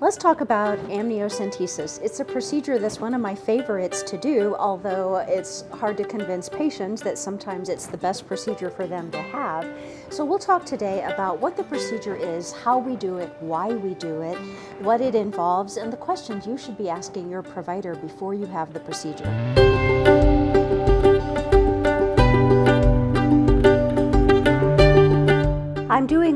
Let's talk about amniocentesis. It's a procedure that's one of my favorites to do, although it's hard to convince patients that sometimes it's the best procedure for them to have. So we'll talk today about what the procedure is, how we do it, why we do it, what it involves, and the questions you should be asking your provider before you have the procedure.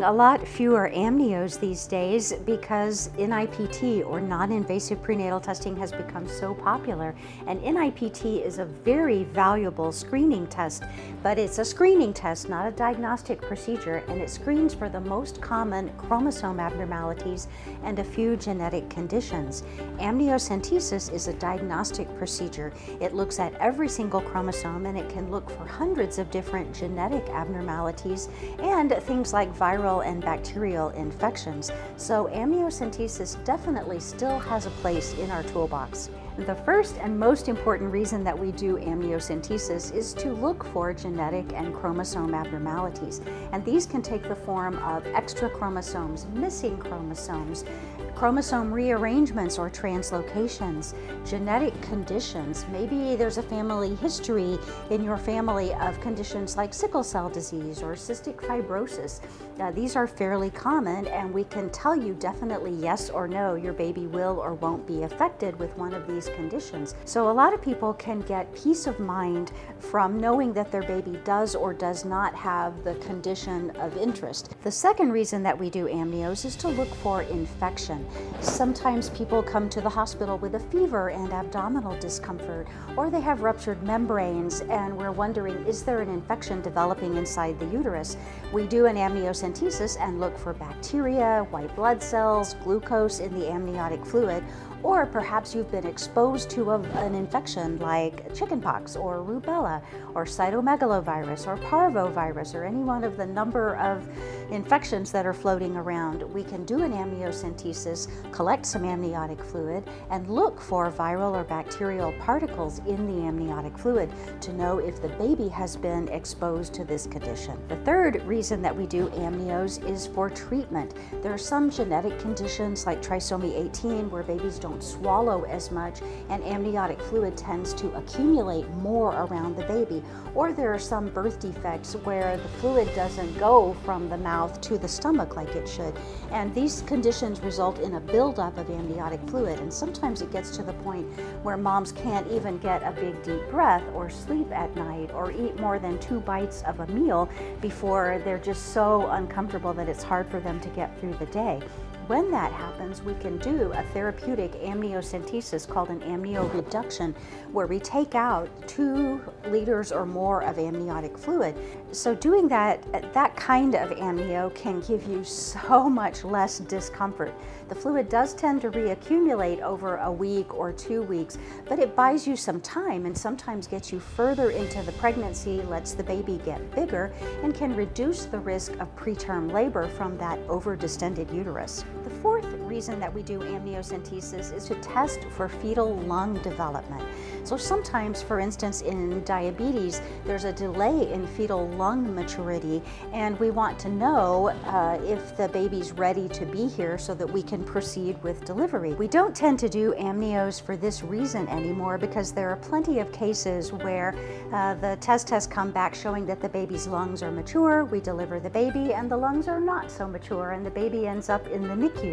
A lot fewer amnios these days because NIPT or non-invasive prenatal testing has become so popular and NIPT is a very valuable screening test but it's a screening test not a diagnostic procedure and it screens for the most common chromosome abnormalities and a few genetic conditions. Amniocentesis is a diagnostic procedure. It looks at every single chromosome and it can look for hundreds of different genetic abnormalities and things like viral and bacterial infections, so amniocentesis definitely still has a place in our toolbox. The first and most important reason that we do amniocentesis is to look for genetic and chromosome abnormalities. And these can take the form of extra chromosomes, missing chromosomes, chromosome rearrangements or translocations, genetic conditions. Maybe there's a family history in your family of conditions like sickle cell disease or cystic fibrosis. Uh, these are fairly common and we can tell you definitely yes or no your baby will or won't be affected with one of these conditions. So a lot of people can get peace of mind from knowing that their baby does or does not have the condition of interest. The second reason that we do amnios is to look for infection. Sometimes people come to the hospital with a fever and abdominal discomfort, or they have ruptured membranes and we're wondering, is there an infection developing inside the uterus? We do an amniocentesis and look for bacteria, white blood cells, glucose in the amniotic fluid, or perhaps you've been exposed to a, an infection like chickenpox or rubella or cytomegalovirus or parvovirus or any one of the number of infections that are floating around. We can do an amniocentesis, collect some amniotic fluid, and look for viral or bacterial particles in the amniotic fluid to know if the baby has been exposed to this condition. The third reason that we do amnios is for treatment. There are some genetic conditions like trisomy 18 where babies don't don't swallow as much and amniotic fluid tends to accumulate more around the baby. Or there are some birth defects where the fluid doesn't go from the mouth to the stomach like it should. And these conditions result in a buildup of amniotic fluid. And sometimes it gets to the point where moms can't even get a big deep breath or sleep at night or eat more than two bites of a meal before they're just so uncomfortable that it's hard for them to get through the day. When that happens, we can do a therapeutic amniocentesis called an amnioreduction, where we take out two liters or more of amniotic fluid. So doing that, that kind of amnio can give you so much less discomfort. The fluid does tend to reaccumulate over a week or two weeks, but it buys you some time and sometimes gets you further into the pregnancy, lets the baby get bigger, and can reduce the risk of preterm labor from that over-distended uterus. Fourth reason that we do amniocentesis is to test for fetal lung development. So sometimes, for instance, in diabetes, there's a delay in fetal lung maturity, and we want to know uh, if the baby's ready to be here so that we can proceed with delivery. We don't tend to do amnios for this reason anymore because there are plenty of cases where uh, the test has come back showing that the baby's lungs are mature, we deliver the baby, and the lungs are not so mature, and the baby ends up in the NICU.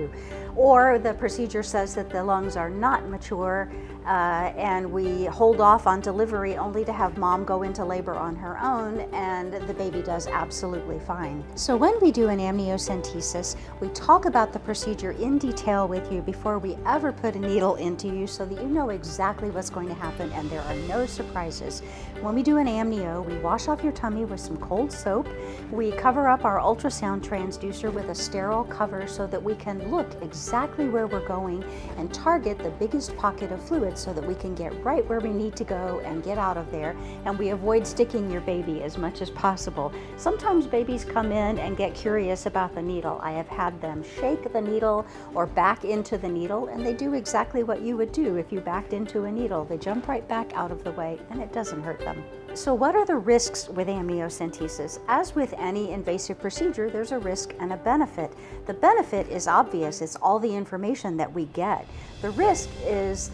Or the procedure says that the lungs are not mature uh, and we hold off on delivery only to have mom go into labor on her own and the baby does absolutely fine. So when we do an amniocentesis, we talk about the procedure in detail with you before we ever put a needle into you so that you know exactly what's going to happen and there are no surprises. When we do an amnio, we wash off your tummy with some cold soap. We cover up our ultrasound transducer with a sterile cover so that we can look exactly where we're going and target the biggest pocket of fluid so that we can get right where we need to go and get out of there and we avoid sticking your baby as much as possible. Sometimes babies come in and get curious about the needle. I have had them shake the needle or back into the needle and they do exactly what you would do if you backed into a needle. They jump right back out of the way and it doesn't hurt them. So what are the risks with amniocentesis? As with any invasive procedure, there's a risk and a benefit. The benefit is obvious, it's all the information that we get. The risk is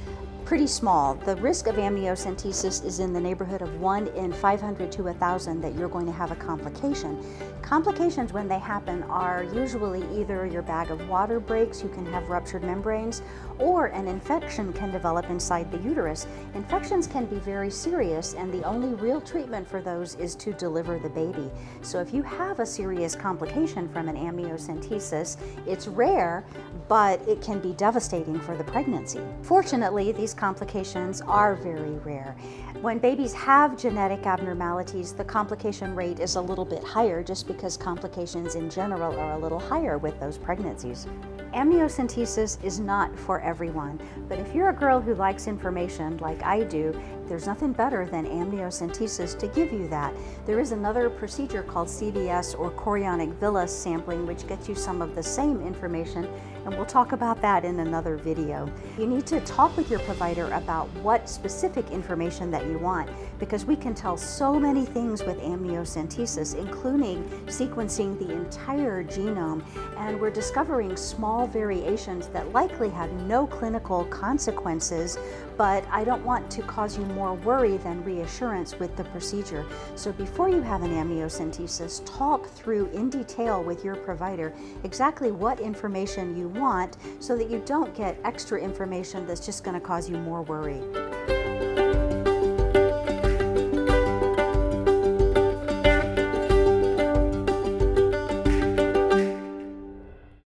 pretty small. The risk of amniocentesis is in the neighborhood of 1 in 500 to 1,000 that you're going to have a complication. Complications when they happen are usually either your bag of water breaks, you can have ruptured membranes, or an infection can develop inside the uterus. Infections can be very serious and the only real treatment for those is to deliver the baby. So if you have a serious complication from an amniocentesis, it's rare, but it can be devastating for the pregnancy. Fortunately, these complications are very rare. When babies have genetic abnormalities, the complication rate is a little bit higher just because complications in general are a little higher with those pregnancies. Amniocentesis is not for everyone, but if you're a girl who likes information like I do, there's nothing better than amniocentesis to give you that. There is another procedure called CVS or chorionic villus sampling which gets you some of the same information and we'll talk about that in another video. You need to talk with your provider about what specific information that you want because we can tell so many things with amniocentesis, including sequencing the entire genome, and we're discovering small variations that likely have no clinical consequences, but I don't want to cause you more worry than reassurance with the procedure. So before you have an amniocentesis, talk through in detail with your provider exactly what information you want so that you don't get extra information that's just going to cause you more worry.